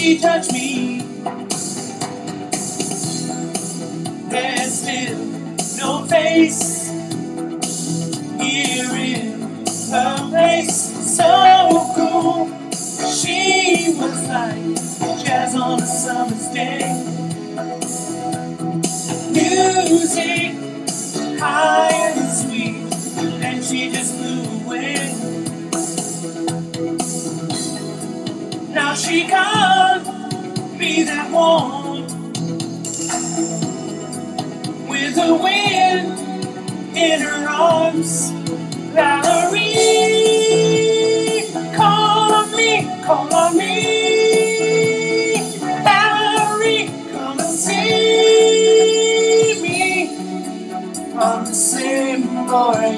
she touched me. There's still no face here in her place. So cool. She was like jazz on a summer's day. Music high and sweet, and she just flew away. Now she can't be that one with the wind in her arms. Valerie, call on me, call on me. Valerie, come and see me. I'm the same boy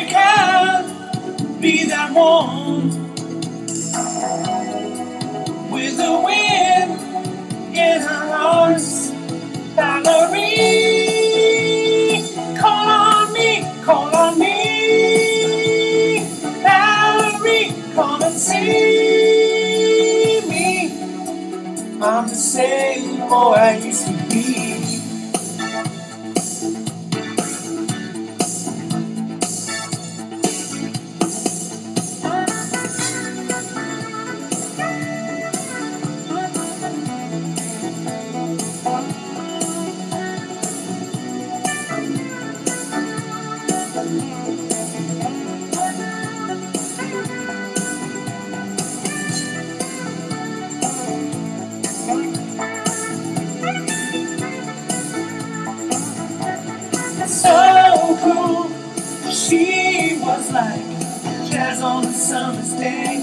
Can't be that one with the wind in her arms. Valerie, call on me, call on me. Valerie, come and see me. I'm the same boy I used to be. Was like jazz on a summer's day.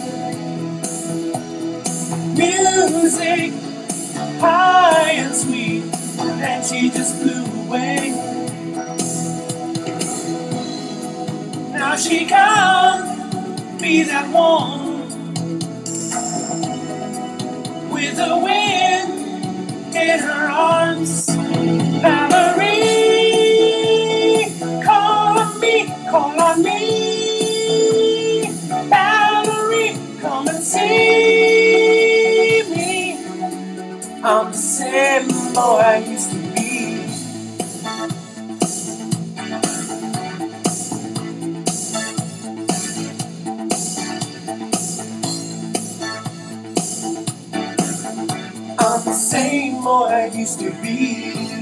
Music high and sweet, and she just flew away. Now she can't be that one see me. I'm the same boy I used to be. I'm the same boy I used to be.